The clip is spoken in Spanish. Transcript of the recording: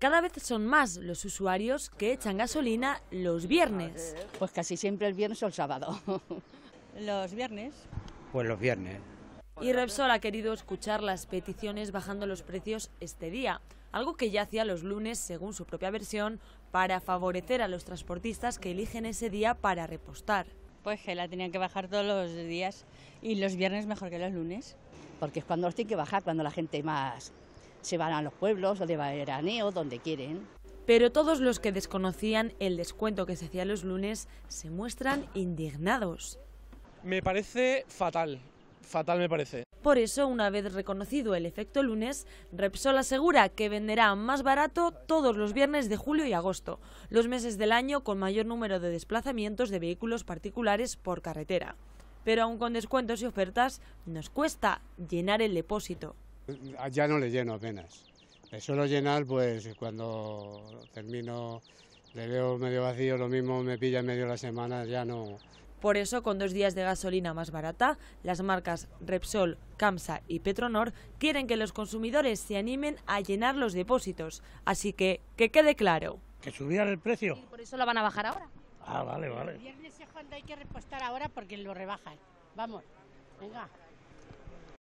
Cada vez son más los usuarios que echan gasolina los viernes. Pues casi siempre el viernes o el sábado. Los viernes. Pues los viernes. Y Repsol ha querido escuchar las peticiones bajando los precios este día, algo que ya hacía los lunes según su propia versión para favorecer a los transportistas que eligen ese día para repostar. Pues que la tenían que bajar todos los días y los viernes mejor que los lunes. Porque es cuando los tiene que bajar, cuando la gente más se van a los pueblos o de veraneo, donde quieren. Pero todos los que desconocían el descuento que se hacía los lunes se muestran indignados. Me parece fatal, fatal me parece. Por eso, una vez reconocido el efecto lunes, Repsol asegura que venderá más barato todos los viernes de julio y agosto, los meses del año con mayor número de desplazamientos de vehículos particulares por carretera. Pero aún con descuentos y ofertas, nos cuesta llenar el depósito. Ya no le lleno apenas. Le suelo llenar pues cuando termino, le veo medio vacío, lo mismo me pilla en medio de la semana, ya no, por eso, con dos días de gasolina más barata, las marcas Repsol, Camsa y Petronor quieren que los consumidores se animen a llenar los depósitos. Así que, que quede claro. ¿Que subieran el precio? ¿Y por eso lo van a bajar ahora? Ah, vale, vale. El viernes es cuando hay que repostar ahora porque lo rebajan. Vamos, venga.